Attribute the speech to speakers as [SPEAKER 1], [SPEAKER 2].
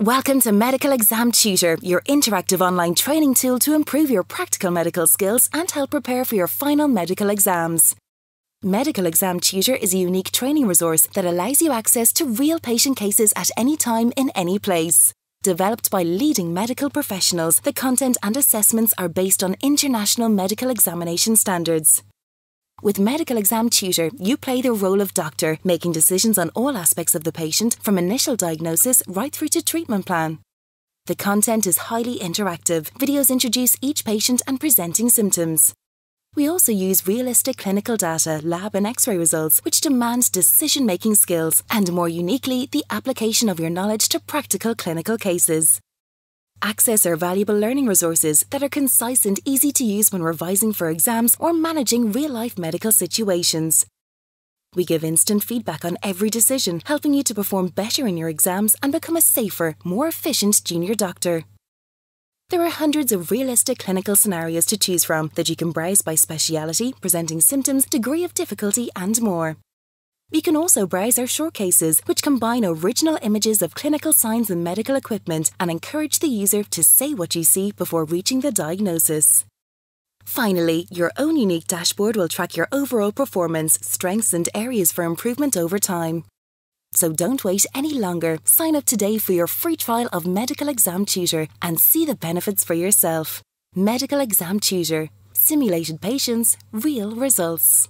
[SPEAKER 1] Welcome to Medical Exam Tutor, your interactive online training tool to improve your practical medical skills and help prepare for your final medical exams. Medical Exam Tutor is a unique training resource that allows you access to real patient cases at any time in any place. Developed by leading medical professionals, the content and assessments are based on international medical examination standards. With Medical Exam Tutor, you play the role of doctor, making decisions on all aspects of the patient from initial diagnosis right through to treatment plan. The content is highly interactive. Videos introduce each patient and presenting symptoms. We also use realistic clinical data, lab and x-ray results, which demand decision-making skills and more uniquely, the application of your knowledge to practical clinical cases. Access our valuable learning resources that are concise and easy to use when revising for exams or managing real life medical situations. We give instant feedback on every decision, helping you to perform better in your exams and become a safer, more efficient junior doctor. There are hundreds of realistic clinical scenarios to choose from that you can browse by speciality, presenting symptoms, degree of difficulty, and more. You can also browse our short cases, which combine original images of clinical signs and medical equipment and encourage the user to say what you see before reaching the diagnosis. Finally, your own unique dashboard will track your overall performance, strengths, and areas for improvement over time. So don't wait any longer. Sign up today for your free trial of Medical Exam Tutor and see the benefits for yourself. Medical Exam Tutor. Simulated patients, real results.